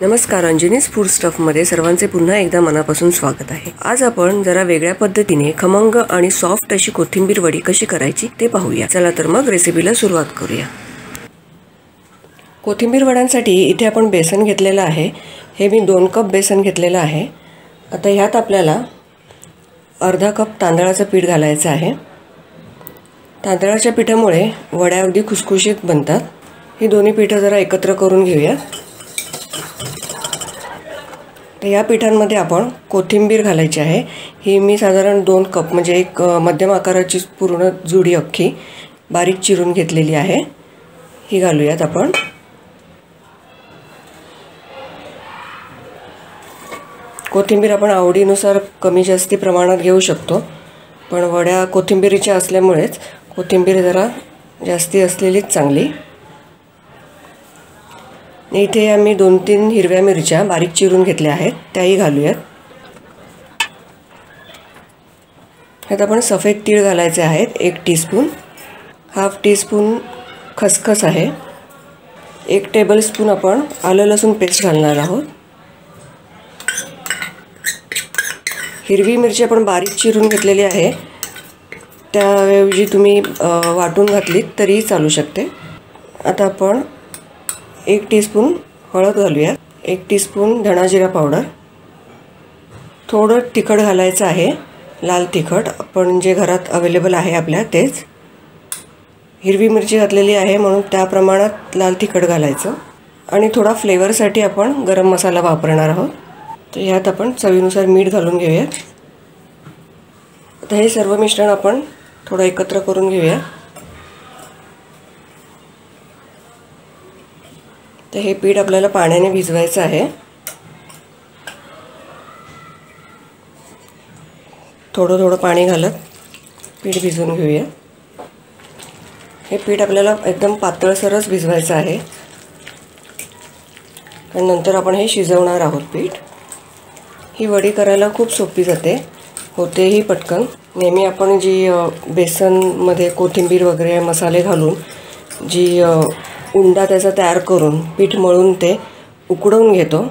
नमस्कार अंजनीस फूड स्टफमध्ये सर्वांचे पुन्हा एकदा मनापासून स्वागत आहे. आज आपण जरा वेगळ्या पद्धतीने खमंग आणि सॉफ्ट अशी कोथिंबीर वडी कशी करायची ते पाहूया. चला तर मग रेसिपीला सुरुवात करूया. कोथिंबीर वड्यांसाठी इथे आपण बेसन घेतलेलं आहे. हे मी दोन कप बेसन घेतलेलं आहे. आता ह्यात आपल्याला अर्धा कप तांदळाचं पीठ घालायचं आहे. तांदळाच्या पिठामुळे वड्या अगदी खुसखुशीत बनतात. ही दोन्ही पिठं जरा एकत्र करून घेऊया. तर या पिठांमध्ये आपण कोथिंबीर घालायची आहे. ही मी साधारण दोन कप म्हणजे एक मध्यम आकाराची पूर्ण जुडी अख्खी बारीक चिरून घेतलेली आहे. ही घालूयात आपण. कोथिंबीर आपण आवडीनुसार कमी जास्ती प्रमाणात घेऊ शकतो पण वड्या कोथिंबिरीच्या असल्यामुळेच कोथिंबीर जरा जास्ती असलेलीच चांगली. इथे आम्ही दोन तीन हिरव्या मिरच्या बारीक चिरून घेतल्या आहेत त्याही घालूयात. ह्यात आपण सफेद तीळ घालायचे आहेत एक टीस्पून हाफ टीस्पून खसखस आहे. एक टेबलस्पून आपण आलं लसूण पेस्ट घालणार आहोत. हिरवी मिरची आपण बारीक चिरून घेतलेली आहे. त्याऐवजी तुम्ही वाटून घातलीत तरीही चालू शकते. आता आपण एक टीस्पून हळद घालूया एक टीस्पून धणाजिरा पावडर थोडं तिखट घालायचं आहे लाल तिखट. आपण जे घरात अवेलेबल आहे आपल्या तेच. हिरवी मिरची घातलेली आहे म्हणून त्या प्रमाणात लाल तिखट घालायचं. आणि थोडा फ्लेवरसाठी आपण गरम मसाला वापरणार आहोत. तर ह्यात आपण चवीनुसार मीठ घालून घेऊयात. आता हे सर्व मिश्रण आपण थोडं एकत्र करून घेऊया तर हे पीठ आपल्याला पाण्याने भिजवायचं आहे. थोडं थोडं पाणी घालत पीठ भिजवून घेऊया. हे पीठ आपल्याला एकदम पातळसरच भिजवायचं आहे. आणि नंतर आपण हे शिजवणार आहोत पीठ. ही वडी करायला खूप सोपी जाते. होतेही पटकन. नेहमी आपण जी बेसनमध्ये कोथिंबीर वगैरे मसाले घालून जी उंडा त्याचा तयार करून पीठ मळून ते उकडवून घेतो.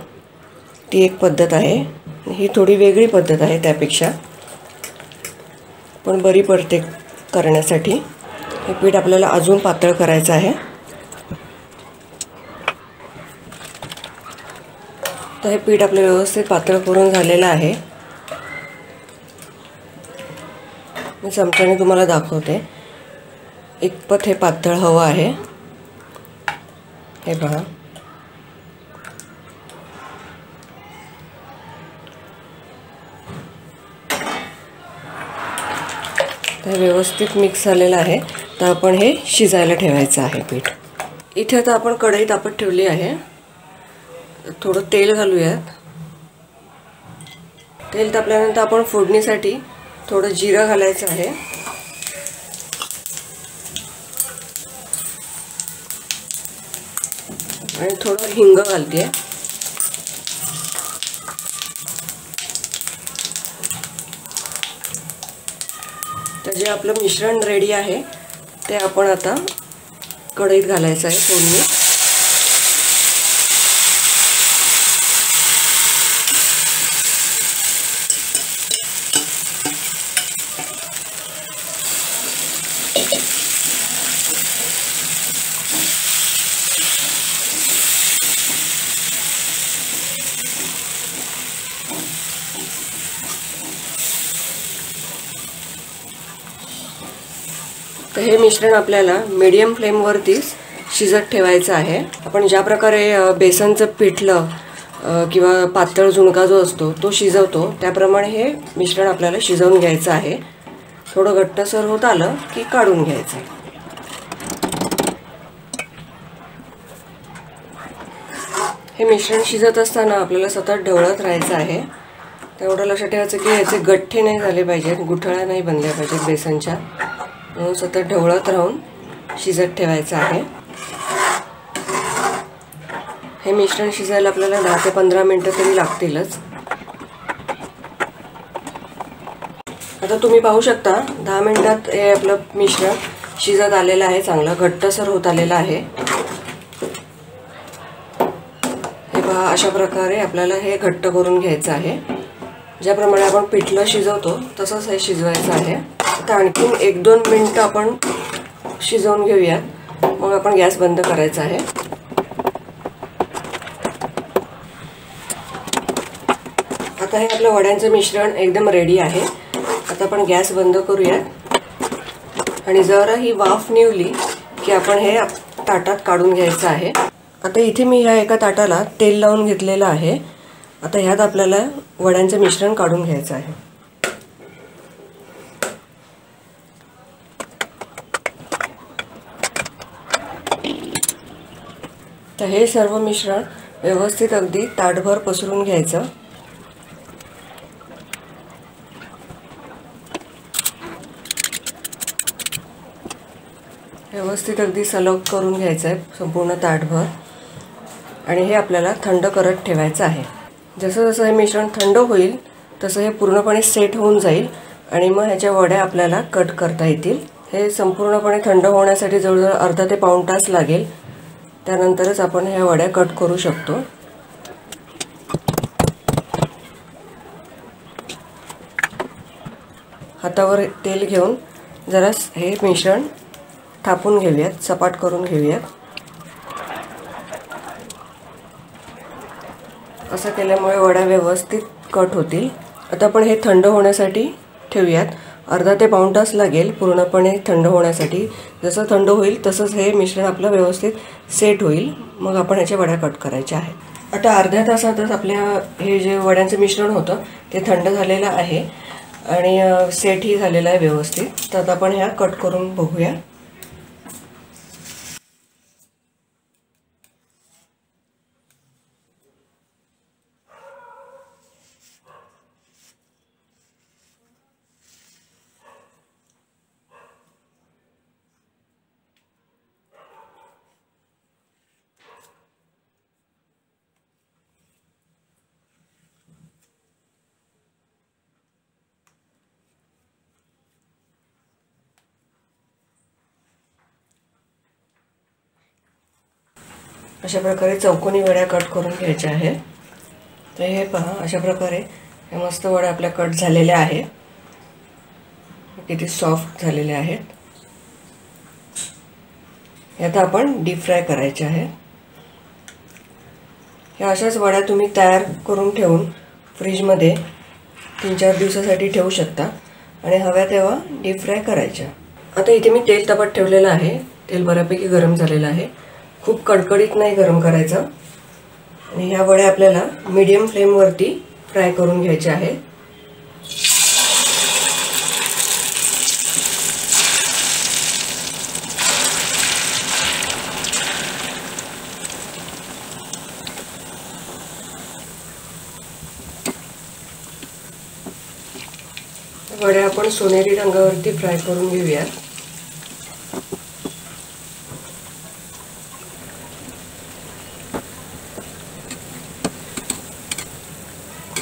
ती एक पद्धत आहे. ही थोडी वेगळी पद्धत आहे त्यापेक्षा. पण बरी पडते करण्यासाठी. हे पीठ आपल्याला अजून पातळ करायचं आहे. तर हे पीठ आपलं व्यवस्थित पातळ करून झालेलं आहे. मी चमच्याने तुम्हाला दाखवते. इतपत हे पातळ हवं आहे. हे बघा. तर व्यवस्थित मिक्स झालेलं आहे. तर आपण हे शिजायला ठेवायचं आहे पीठ. इथे आता आपण कढई तापत ठेवली आहे. थोडं तेल घालूयात. तेल तापल्यानंतर आपण फोडणीसाठी थोडं जिरं घालायचं आहे. आणि थोडं हिंग घालते. तर जे आपलं मिश्रण रेडी आहे ते आपण आता कढईत घालायचं आहे फोडणी तर हे मिश्रण आपल्याला मीडियम फ्लेमवरतीच शिजत ठेवायचं आहे. आपण ज्या प्रकारे बेसनचं पिठलं किंवा पातळ झुणका जो असतो तो शिजवतो त्याप्रमाणे हे मिश्रण आपल्याला शिजवून घ्यायचं आहे. थोडं घट्टसर होत आलं की काढून घ्यायचं. हे मिश्रण शिजत असताना आपल्याला सतत ढवळत राहायचं आहे. तेवढं लक्षात ठेवायचं की याचे गठ्ठे नाही झाले पाहिजेत गुठळ्या नाही बनल्या पाहिजेत बेसनच्या. म्हणून सतत ढवळत राहून शिजत ठेवायचं आहे. हे मिश्रण शिजायला आपल्याला दहा ते पंधरा मिनटं तरी लागतीलच. आता तुम्ही पाहू शकता दहा मिनटात हे आपलं मिश्रण शिजत आलेलं आहे चांगलं घट्टसर होत आलेलं आहे. हे पहा अशा प्रकारे आपल्याला हे घट्ट करून घ्यायचं आहे. ज्याप्रमाणे आपण पिठलं शिजवतो तसंच हे शिजवायचं आहे. आता आणखीन एक दोन मिनटं आपण शिजवून घेऊयात. मग आपण गॅस बंद करायचा आहे. आता हे आपलं वड्यांचं मिश्रण एकदम रेडी आहे. आता आपण गॅस बंद करूयात. आणि जरा ही वाफ निवली की आपण हे ताटात काढून घ्यायचं आहे. आता इथे मी ह्या एका ताटाला तेल लावून घेतलेलं आहे. आता ह्यात आपल्याला वड्यांचं मिश्रण काढून घ्यायचं आहे. तर हे सर्व मिश्रण व्यवस्थित अगदी ताटभर पसरून घ्यायचं. व्यवस्थित अगदी सलग करून घ्यायचं आहे संपूर्ण ताटभर. आणि हे आपल्याला थंड करत ठेवायचं आहे. जसं जसं हे मिश्रण थंड होईल तसं हे पूर्णपणे सेट होऊन जाईल आणि मग ह्याच्या वड्या आपल्याला कट करता येतील. हे संपूर्णपणे थंड होण्यासाठी जवळजवळ अर्धा ते पाऊण तास लागेल. त्यानंतरच आपण ह्या वड्या कट करू शकतो. हातावर तेल घेऊन जरा हे मिश्रण थापून घेऊयात सपाट करून घेऊयात. असं केल्यामुळे वड्या व्यवस्थित कट होतील. आता आपण हे थंड होण्यासाठी ठेवूयात. अर्धा ते पाऊण तास लागेल पूर्णपणे थंड होण्यासाठी. जसं थंड होईल तसंच हे मिश्रण आपलं व्यवस्थित सेट होईल मग आपण ह्याच्या वड्या कट करायच्या आहेत. आता अर्ध्या तासातच आपल्या हे जे वड्यांचं मिश्रण होतं ते थंड झालेलं आहे. आणि सेटही झालेलं आहे व्यवस्थित. तर आता आपण ह्या कट करून बघूया. अशा प्रकारे चौकोनी वड्या कट करून घ्यायच्या आहेत. तर हे पहा अशा प्रकारे हे मस्त वड्या आपल्या कट झालेल्या आहेत. किती सॉफ्ट झालेल्या आहेत. आता आपण डीप फ्राय करायचे आहे ह्या अशाच वड्या तुम्ही तयार करून ठेवून फ्रीजमध्ये तीन चार दिवसासाठी ठेवू शकता. आणि हव्या तेव्हा डीप फ्राय करायच्या. आता इथे मी तेल तपत ठेवलेलं आहे. तेल बऱ्यापैकी गरम झालेलं आहे. खूप कडकडीत नाही गरम करायचं. आणि ह्या वड्या आपल्याला मीडियम फ्लेमवरती फ्राय करून घ्यायच्या आहेत. वड्या आपण सोनेरी रंगावरती फ्राय करून घेऊयात.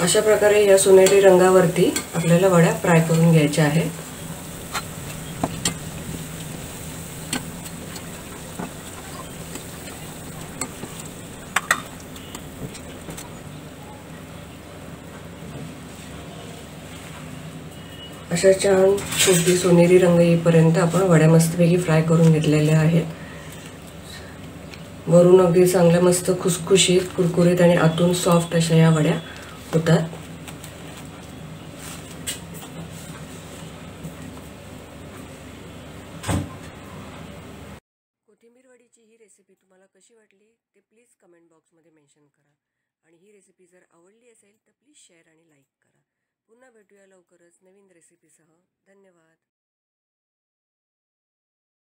अशा प्रकारे या सोनेरी रंगावरती आपल्याला वड्या फ्राय करून घ्यायच्या आहेत. अशा छान छोटी सोनेरी रंग येईपर्यंत आपण वड्या मस्तपैकी फ्राय करून घेतलेल्या आहेत. वरून अगदी चांगल्या मस्त खुसखुशीत कुरकुरीत आणि आतून सॉफ्ट अशा या वड्या होतात कोथिंबीर वडीची ही रेसिपी तुम्हाला कशी वाटली ते प्लीज कमेंट बॉक्समध्ये मेन्शन करा. आणि ही रेसिपी जर आवडली असेल तर प्लीज शेअर आणि लाईक करा. पुन्हा भेटूया लवकरच नवीन रेसिपीसह धन्यवाद.